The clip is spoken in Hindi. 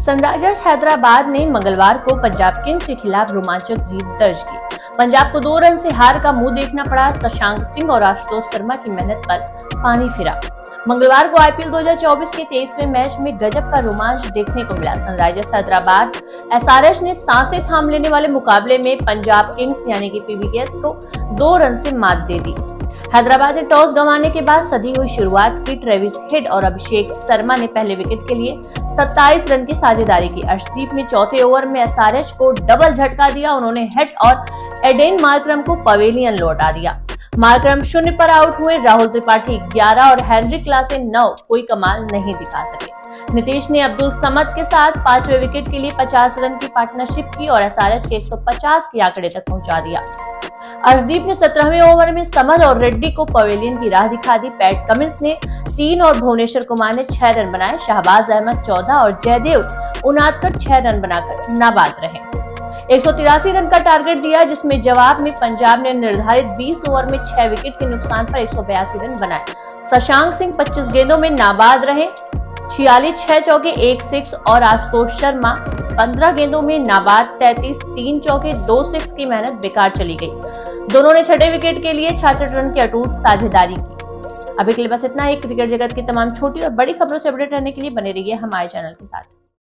सनराइजर्स हैदराबाद ने मंगलवार को पंजाब किंग्स के खिलाफ रोमांचक जीत दर्ज की। पंजाब को दो रन से हार का मुँह देखना पड़ा, शशांक सिंह और आशुतोष शर्मा की मेहनत पर पानी फिरा। मंगलवार को आईपीएल 2024 के तेईसवें मैच में गजब का रोमांच देखने को मिला। सनराइजर्स हैदराबाद एसआरएच ने साँसें थाम लेने वाले मुकाबले में पंजाब किंग्स यानी कि पीवीके को दो रन से मात दे दी। हैदराबाद ने टॉस गंवाने के बाद सदी हुई शुरुआत की ट्रेविस हेड और अभिषेक शर्मा ने पहले विकेट के लिए 27 रन की साझेदारी की। अर्शदीप ने चौथे ओवर में एसआरएच को डबल झटका दिया। उन्होंने हेड और एडेन मार्क्रम को पवेलियन लौटा दिया। मार्क्रम शून्य पर आउट हुए। राहुल त्रिपाठी 11 और हैनरी क्लासे 9 कोई कमाल नहीं दिखा सके। नीतीश ने अब्दुल समद के साथ पांचवे विकेट के लिए 50 रन की पार्टनरशिप की और एसआरएच के 150 के आंकड़े तक पहुँचा दिया। अर्शदीप ने सत्रहवें ओवर में समद और रेड्डी को पवेलियन की राह दिखा दी। पैट कमिंस ने तीन और भुवनेश्वर कुमार ने छह रन बनाए। शाहबाज अहमद चौदह और जयदेव उनहत्तर छह रन बनाकर नाबाद रहे। एक सौ तिरासी रन का टारगेट दिया, जिसमें जवाब में पंजाब ने निर्धारित 20 ओवर में छह विकेट के नुकसान पर एक सौ बयासी रन बनाए। शशांक सिंह 25 गेंदों में नाबाद रहे। छियालीस, छह चौके, एक सिक्स और आशुतोष शर्मा पंद्रह गेंदों में नाबाद, तैतीस, तीन चौके, दो सिक्स की मेहनत बेकार चली गई। दोनों ने छठे विकेट के लिए छाछठ रन की अटूट साझेदारी की। अभी के लिए बस इतना ही। क्रिकेट जगत की तमाम छोटी और बड़ी खबरों से अपडेट रहने के लिए बने रहिए हमारे चैनल के साथ।